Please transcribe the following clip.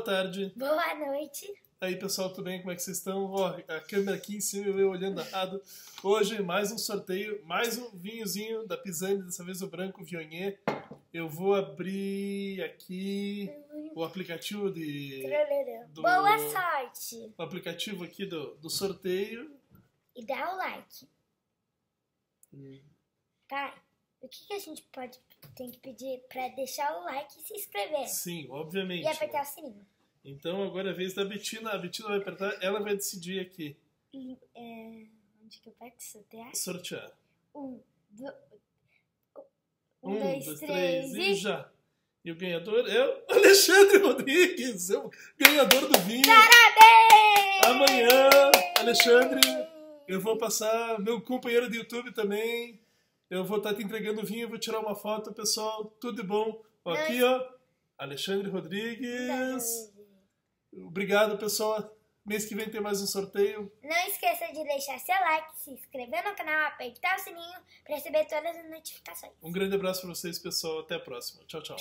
tarde. Boa noite. Aí, pessoal, tudo bem? Como é que vocês estão? Ó, a câmera aqui em cima, eu olhando errado. Hoje, mais um sorteio, mais um vinhozinho da Pisani, dessa vez o branco Viognier. Eu vou abrir aqui o aplicativo de... Do- Boa sorte. O aplicativo aqui do, do sorteio. E dá o like. Pai, o que, que a gente pode tem que pedir pra deixar o like e se inscrever? Sim, obviamente. E apertar o sininho. Então, agora é a vez da Betina. A Betina vai apertar, ela vai decidir aqui. E, é, onde que eu aperto sortear? Sortear. Um, do, Um, dois, três e e... já. E o ganhador é o Alexandre Rodrigues, é o ganhador do vinho. Parabéns! Amanhã, Alexandre, eu vou passar, meu companheiro do YouTube também. Eu vou estar te entregando o vinho, vou tirar uma foto, pessoal. Tudo de bom. Ó, aqui, ó. Alexandre Rodrigues. Obrigado, pessoal. Mês que vem tem mais um sorteio. Não esqueça de deixar seu like, se inscrever no canal, apertar o sininho para receber todas as notificações. Um grande abraço para vocês, pessoal. Até a próxima. Tchau, tchau.